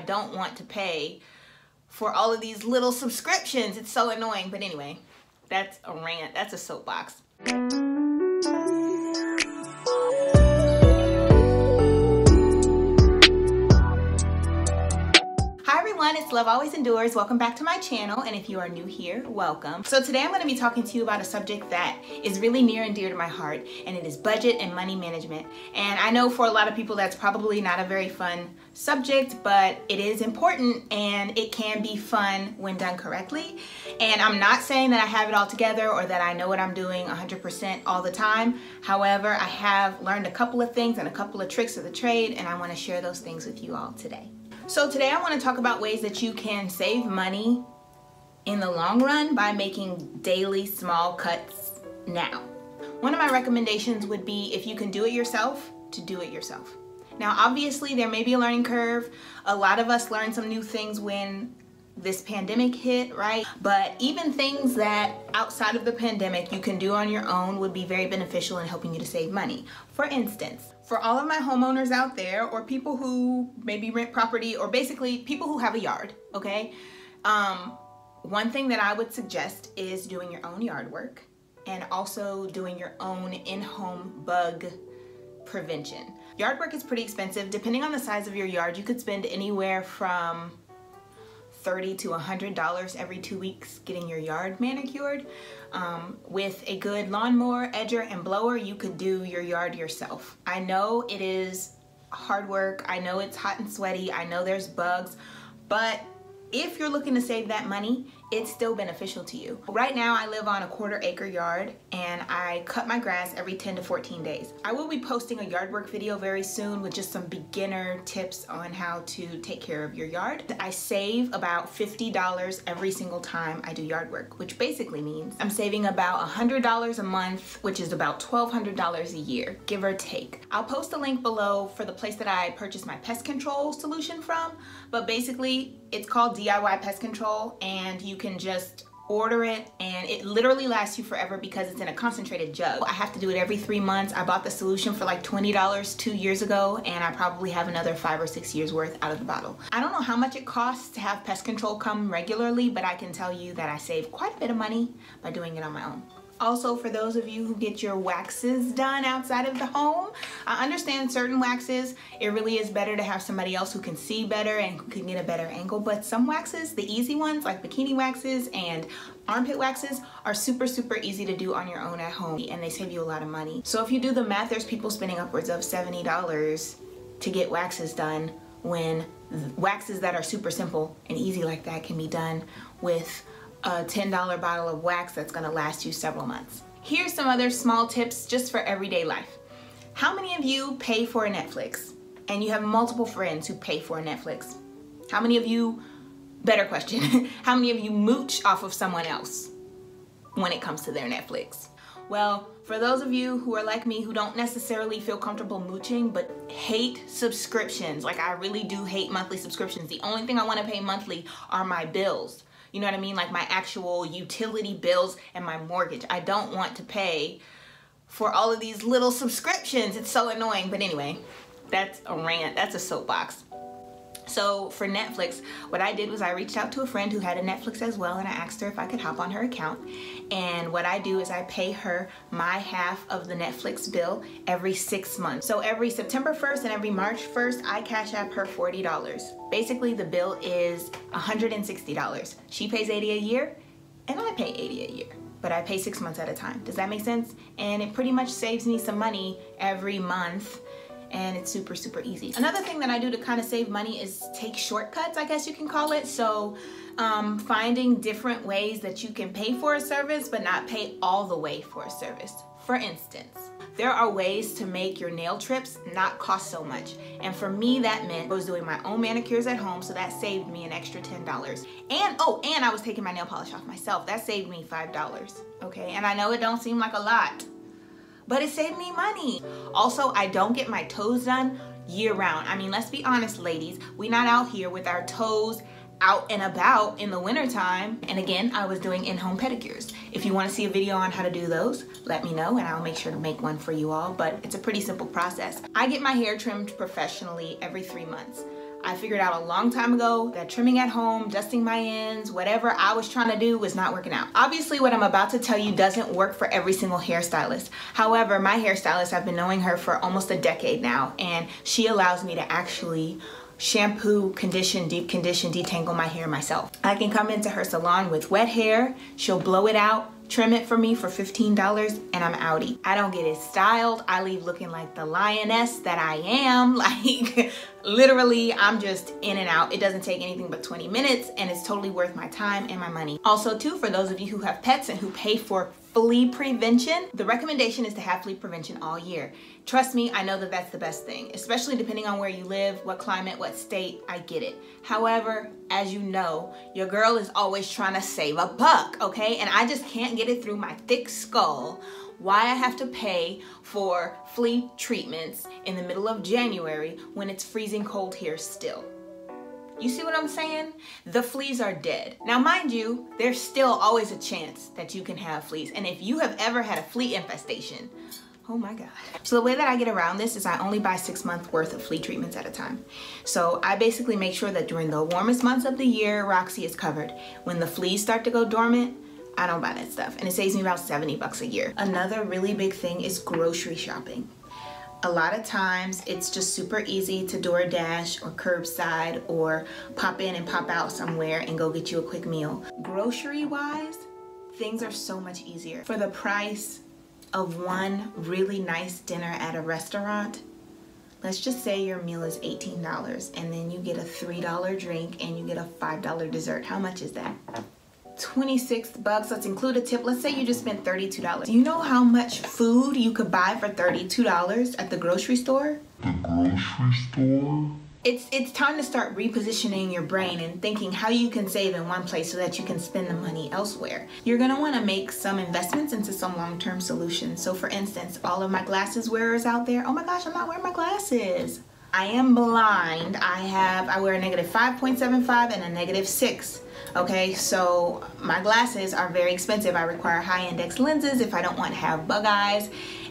I don't want to pay for all of these little subscriptions. It's so annoying. But anyway, that's a rant. That's a soapbox. Love Always Endures. Welcome back to my channel, and if you are new here, welcome. So today I'm going to be talking to you about a subject that is really near and dear to my heart, and it is budget and money management. And I know for a lot of people that's probably not a very fun subject, but it is important and it can be fun when done correctly. And I'm not saying that I have it all together or that I know what I'm doing 100% all the time. However, I have learned a couple of things and a couple of tricks of the trade, and I want to share those things with you all today. So today I want to talk about ways that you can save money in the long run by making daily small cuts now. One of my recommendations would be if you can do it yourself, to do it yourself. Now obviously there may be a learning curve. A lot of us learn some new things when this pandemic hit, right? But even things that outside of the pandemic you can do on your own would be very beneficial in helping you to save money. For instance, for all of my homeowners out there or people who maybe rent property or basically people who have a yard, okay? Um, one thing that I would suggest is doing your own yard work and also doing your own in-home bug prevention. Yard work is pretty expensive. Depending on the size of your yard, you could spend anywhere from 30 to $100 every two weeks getting your yard manicured. Um, with a good lawnmower, edger, and blower, you could do your yard yourself. I know it is hard work. I know it's hot and sweaty. I know there's bugs, but if you're looking to save that money, it's still beneficial to you. Right now I live on a quarter acre yard and I cut my grass every 10 to 14 days. I will be posting a yard work video very soon with just some beginner tips on how to take care of your yard. I save about $50 every single time I do yard work, which basically means I'm saving about $100 a month, which is about $1,200 a year, give or take. I'll post a link below for the place that I purchased my pest control solution from, but basically it's called DIY Pest Control and you can just order it and it literally lasts you forever because it's in a concentrated jug. I have to do it every three months. I bought the solution for like $20 two years ago and I probably have another five or six years worth out of the bottle. I don't know how much it costs to have pest control come regularly but I can tell you that I save quite a bit of money by doing it on my own. Also, for those of you who get your waxes done outside of the home, I understand certain waxes, it really is better to have somebody else who can see better and can get a better angle, but some waxes, the easy ones like bikini waxes and armpit waxes are super, super easy to do on your own at home and they save you a lot of money. So if you do the math, there's people spending upwards of $70 to get waxes done when waxes that are super simple and easy like that can be done with a $10 bottle of wax that's gonna last you several months. Here's some other small tips just for everyday life. How many of you pay for Netflix and you have multiple friends who pay for Netflix? How many of you, better question, how many of you mooch off of someone else when it comes to their Netflix? Well, for those of you who are like me who don't necessarily feel comfortable mooching but hate subscriptions, like I really do hate monthly subscriptions. The only thing I want to pay monthly are my bills. You know what I mean? Like my actual utility bills and my mortgage. I don't want to pay for all of these little subscriptions. It's so annoying. But anyway, that's a rant. That's a soapbox. So for Netflix, what I did was I reached out to a friend who had a Netflix as well and I asked her if I could hop on her account. And what I do is I pay her my half of the Netflix bill every six months. So every September 1st and every March 1st, I cash app her $40. Basically the bill is $160. She pays 80 a year and I pay 80 a year but I pay six months at a time. Does that make sense? And it pretty much saves me some money every month and it's super, super easy. Another thing that I do to kind of save money is take shortcuts, I guess you can call it. So um, finding different ways that you can pay for a service, but not pay all the way for a service. For instance, there are ways to make your nail trips not cost so much. And for me, that meant I was doing my own manicures at home, so that saved me an extra $10. And, oh, and I was taking my nail polish off myself. That saved me $5, okay? And I know it don't seem like a lot, but it saved me money. Also, I don't get my toes done year round. I mean, let's be honest, ladies. We not out here with our toes out and about in the wintertime. And again, I was doing in-home pedicures. If you wanna see a video on how to do those, let me know and I'll make sure to make one for you all, but it's a pretty simple process. I get my hair trimmed professionally every three months. I figured out a long time ago that trimming at home, dusting my ends, whatever I was trying to do was not working out. Obviously, what I'm about to tell you doesn't work for every single hairstylist. However, my hairstylist, I've been knowing her for almost a decade now, and she allows me to actually shampoo, condition, deep condition, detangle my hair myself. I can come into her salon with wet hair, she'll blow it out, trim it for me for $15 and I'm outie. I don't get it styled. I leave looking like the lioness that I am. Like literally I'm just in and out. It doesn't take anything but 20 minutes and it's totally worth my time and my money. Also too, for those of you who have pets and who pay for flea prevention, the recommendation is to have flea prevention all year. Trust me, I know that that's the best thing, especially depending on where you live, what climate, what state, I get it. However, as you know, your girl is always trying to save a buck, okay? And I just can't get it through my thick skull why I have to pay for flea treatments in the middle of January when it's freezing cold here still. You see what I'm saying? The fleas are dead. Now, mind you, there's still always a chance that you can have fleas. And if you have ever had a flea infestation, oh my God. So the way that I get around this is I only buy six months worth of flea treatments at a time. So I basically make sure that during the warmest months of the year, Roxy is covered. When the fleas start to go dormant, I don't buy that stuff. And it saves me about 70 bucks a year. Another really big thing is grocery shopping a lot of times it's just super easy to DoorDash or curbside or pop in and pop out somewhere and go get you a quick meal. Grocery wise, things are so much easier. For the price of one really nice dinner at a restaurant, let's just say your meal is $18 and then you get a $3 drink and you get a $5 dessert. How much is that? 26 bucks. Let's include a tip. Let's say you just spent $32. Do you know how much food you could buy for $32 at the grocery store? The grocery store? It's, it's time to start repositioning your brain and thinking how you can save in one place so that you can spend the money elsewhere. You're gonna wanna make some investments into some long-term solutions. So for instance, all of my glasses wearers out there, oh my gosh, I'm not wearing my glasses. I am blind. I have, I wear a negative 5.75 and a negative 6. Okay, so my glasses are very expensive. I require high index lenses if I don't want to have bug eyes.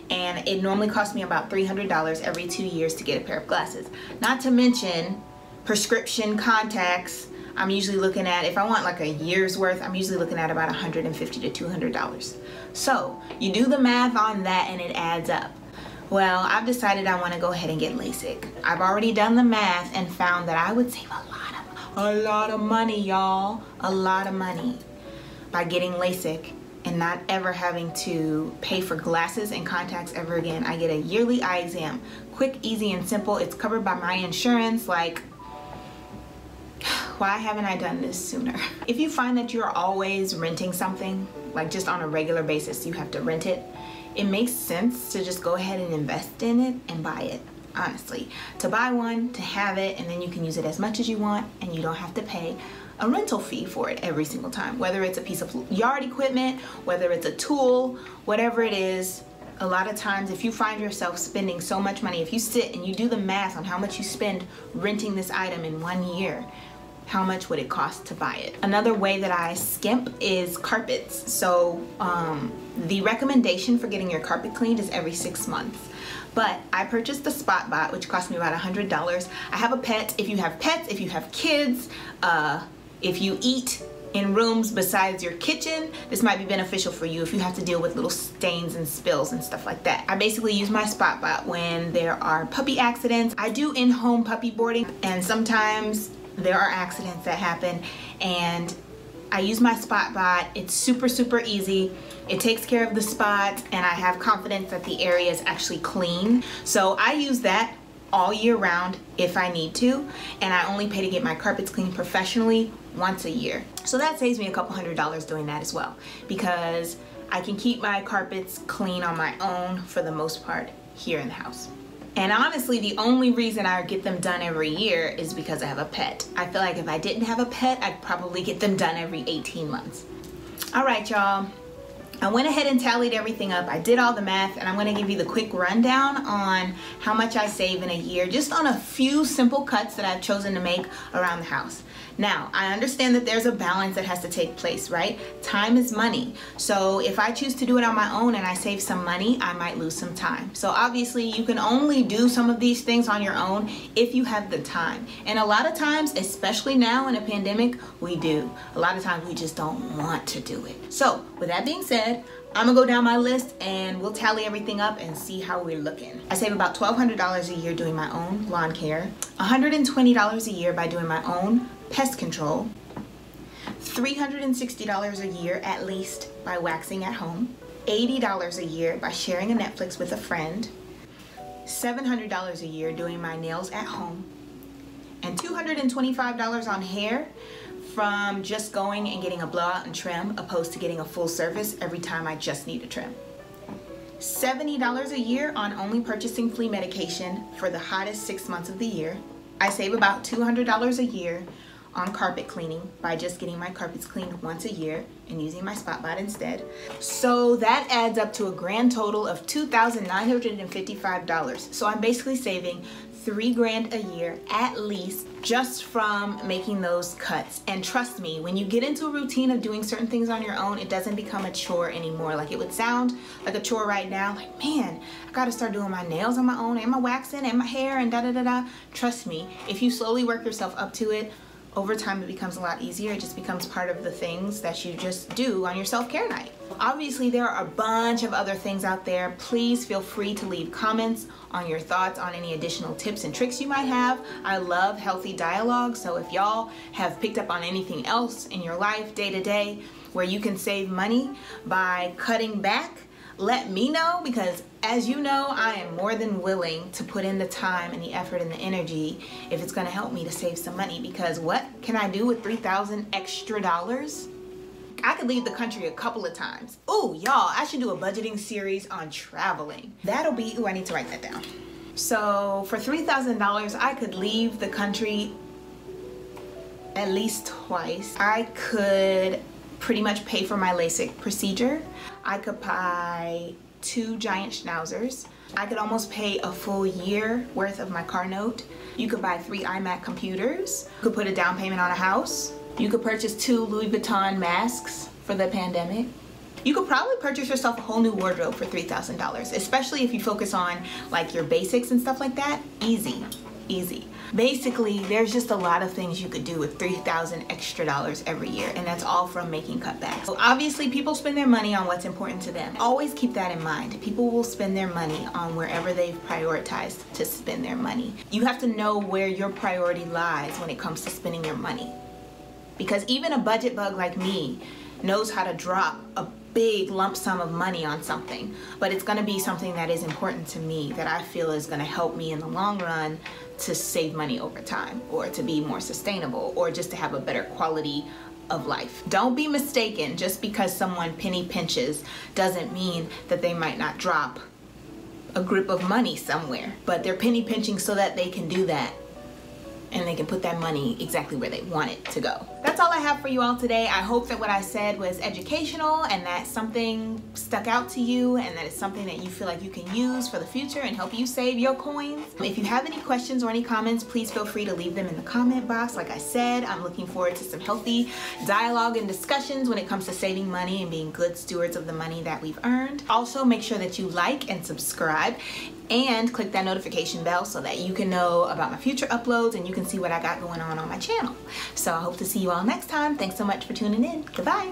And it normally costs me about $300 every two years to get a pair of glasses. Not to mention prescription contacts. I'm usually looking at, if I want like a year's worth, I'm usually looking at about $150 to $200. So you do the math on that and it adds up. Well, I've decided I want to go ahead and get LASIK. I've already done the math and found that I would save a lot a lot of money, y'all. A lot of money by getting LASIK and not ever having to pay for glasses and contacts ever again. I get a yearly eye exam. Quick, easy, and simple. It's covered by my insurance. Like, why haven't I done this sooner? If you find that you're always renting something, like just on a regular basis, you have to rent it, it makes sense to just go ahead and invest in it and buy it honestly to buy one to have it and then you can use it as much as you want and you don't have to pay a rental fee for it every single time whether it's a piece of yard equipment whether it's a tool whatever it is a lot of times if you find yourself spending so much money if you sit and you do the math on how much you spend renting this item in one year how much would it cost to buy it. Another way that I skimp is carpets. So um, the recommendation for getting your carpet cleaned is every six months. But I purchased the Spot-Bot, which cost me about $100. I have a pet. If you have pets, if you have kids, uh, if you eat in rooms besides your kitchen, this might be beneficial for you if you have to deal with little stains and spills and stuff like that. I basically use my Spot-Bot when there are puppy accidents. I do in-home puppy boarding and sometimes there are accidents that happen and I use my Spot-Bot. It's super, super easy. It takes care of the spots and I have confidence that the area is actually clean. So I use that all year round if I need to and I only pay to get my carpets cleaned professionally once a year. So that saves me a couple hundred dollars doing that as well because I can keep my carpets clean on my own for the most part here in the house. And honestly, the only reason I get them done every year is because I have a pet. I feel like if I didn't have a pet, I'd probably get them done every 18 months. All right, y'all. I went ahead and tallied everything up. I did all the math and I'm gonna give you the quick rundown on how much I save in a year just on a few simple cuts that I've chosen to make around the house. Now, I understand that there's a balance that has to take place, right? Time is money. So if I choose to do it on my own and I save some money, I might lose some time. So obviously you can only do some of these things on your own if you have the time. And a lot of times, especially now in a pandemic, we do. A lot of times we just don't want to do it. So with that being said, I'm gonna go down my list and we'll tally everything up and see how we're looking. I save about $1,200 a year doing my own lawn care, $120 a year by doing my own pest control, $360 a year at least by waxing at home, $80 a year by sharing a Netflix with a friend, $700 a year doing my nails at home, and $225 on hair from just going and getting a blowout and trim opposed to getting a full service every time I just need a trim. $70 a year on only purchasing flea medication for the hottest six months of the year. I save about $200 a year on carpet cleaning by just getting my carpets cleaned once a year and using my Spotbot instead. So that adds up to a grand total of $2,955. So I'm basically saving three grand a year at least just from making those cuts. And trust me, when you get into a routine of doing certain things on your own, it doesn't become a chore anymore. Like it would sound like a chore right now, like man, I gotta start doing my nails on my own and my waxing and my hair and da da da da. Trust me, if you slowly work yourself up to it, over time it becomes a lot easier. It just becomes part of the things that you just do on your self-care night. Obviously, there are a bunch of other things out there. Please feel free to leave comments on your thoughts on any additional tips and tricks you might have. I love healthy dialogue, so if y'all have picked up on anything else in your life day to day where you can save money by cutting back, let me know because as you know, I am more than willing to put in the time and the effort and the energy if it's gonna help me to save some money because what can I do with 3,000 extra dollars? I could leave the country a couple of times. Oh, y'all, I should do a budgeting series on traveling. That'll be, ooh, I need to write that down. So for $3,000, I could leave the country at least twice. I could pretty much pay for my LASIK procedure. I could buy two giant schnauzers. I could almost pay a full year worth of my car note. You could buy three iMac computers. You could put a down payment on a house. You could purchase two Louis Vuitton masks for the pandemic. You could probably purchase yourself a whole new wardrobe for $3,000, especially if you focus on like your basics and stuff like that. Easy, easy. Basically, there's just a lot of things you could do with 3000 extra dollars every year, and that's all from making cutbacks. So obviously, people spend their money on what's important to them. Always keep that in mind. People will spend their money on wherever they've prioritized to spend their money. You have to know where your priority lies when it comes to spending your money. Because even a budget bug like me knows how to drop a big lump sum of money on something, but it's gonna be something that is important to me that I feel is gonna help me in the long run to save money over time or to be more sustainable or just to have a better quality of life. Don't be mistaken, just because someone penny pinches doesn't mean that they might not drop a grip of money somewhere, but they're penny pinching so that they can do that and they can put that money exactly where they want it to go. That's all I have for you all today. I hope that what I said was educational and that something stuck out to you and that it's something that you feel like you can use for the future and help you save your coins. If you have any questions or any comments, please feel free to leave them in the comment box. Like I said, I'm looking forward to some healthy dialogue and discussions when it comes to saving money and being good stewards of the money that we've earned. Also, make sure that you like and subscribe and click that notification bell so that you can know about my future uploads and you can see what I got going on on my channel. So I hope to see you all next time. Thanks so much for tuning in. Goodbye.